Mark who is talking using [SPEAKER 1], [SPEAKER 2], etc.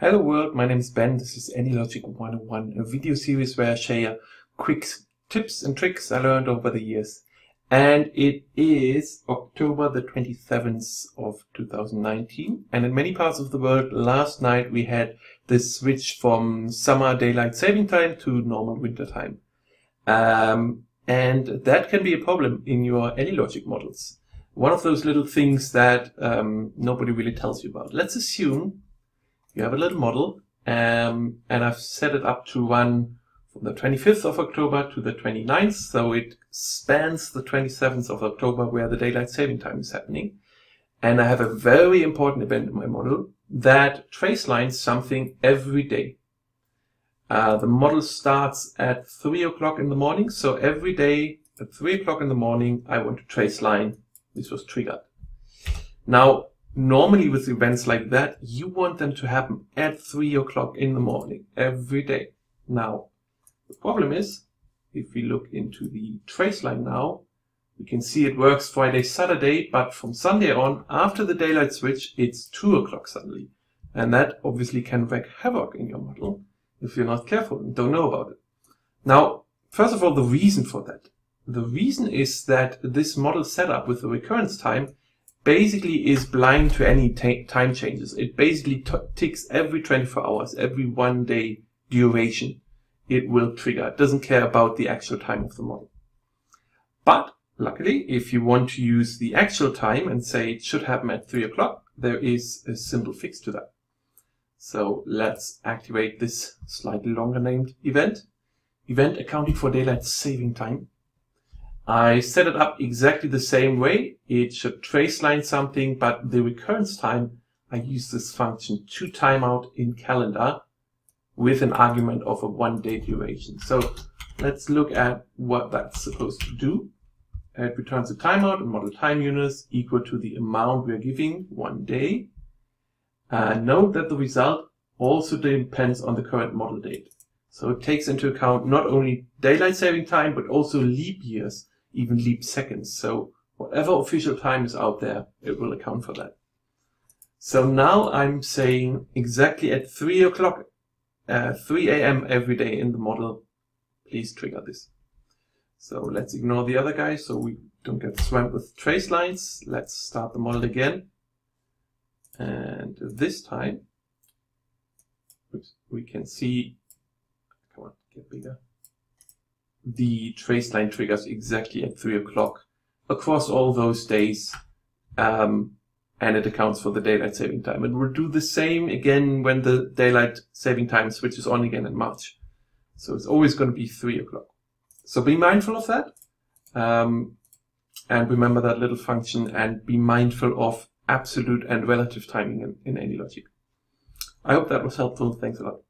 [SPEAKER 1] Hello world, my name is Ben. This is AnyLogic 101, a video series where I share quick tips and tricks I learned over the years. And it is October the 27th of 2019. And in many parts of the world, last night we had this switch from summer daylight saving time to normal winter time. Um, and that can be a problem in your AnyLogic models. One of those little things that um, nobody really tells you about. Let's assume you have a little model um, and I've set it up to run from the 25th of October to the 29th. So it spans the 27th of October where the daylight saving time is happening. And I have a very important event in my model that trace lines something every day. Uh, the model starts at 3 o'clock in the morning. So every day at 3 o'clock in the morning, I want to trace line. This was triggered. Now, normally with events like that, you want them to happen at three o'clock in the morning every day. Now, the problem is, if we look into the trace line now, we can see it works Friday, Saturday, but from Sunday on, after the daylight switch, it's two o'clock suddenly. And that obviously can wreak havoc in your model if you're not careful and don't know about it. Now, first of all, the reason for that. The reason is that this model setup with the recurrence time basically is blind to any time changes. It basically ticks every 24 hours, every one day duration it will trigger. It doesn't care about the actual time of the model. But luckily, if you want to use the actual time and say it should happen at 3 o'clock, there is a simple fix to that. So let's activate this slightly longer named event. Event accounting for daylight saving time. I set it up exactly the same way. It should traceline something, but the recurrence time, I use this function to timeout in calendar with an argument of a one day duration. So let's look at what that's supposed to do. It returns a timeout and model time units equal to the amount we're giving, one day. Uh, note that the result also depends on the current model date. So it takes into account not only daylight saving time, but also leap years even leap seconds. So whatever official time is out there, it will account for that. So now I'm saying exactly at 3 o'clock, uh, 3 a.m. every day in the model, please trigger this. So let's ignore the other guy so we don't get swamped with trace lines. Let's start the model again. And this time, oops, we can see, come on, get bigger the trace line triggers exactly at 3 o'clock across all those days. Um, and it accounts for the daylight saving time. It will do the same again when the daylight saving time switches on again in March. So it's always going to be 3 o'clock. So be mindful of that. Um, and remember that little function and be mindful of absolute and relative timing in, in AnyLogic. I hope that was helpful. Thanks a lot.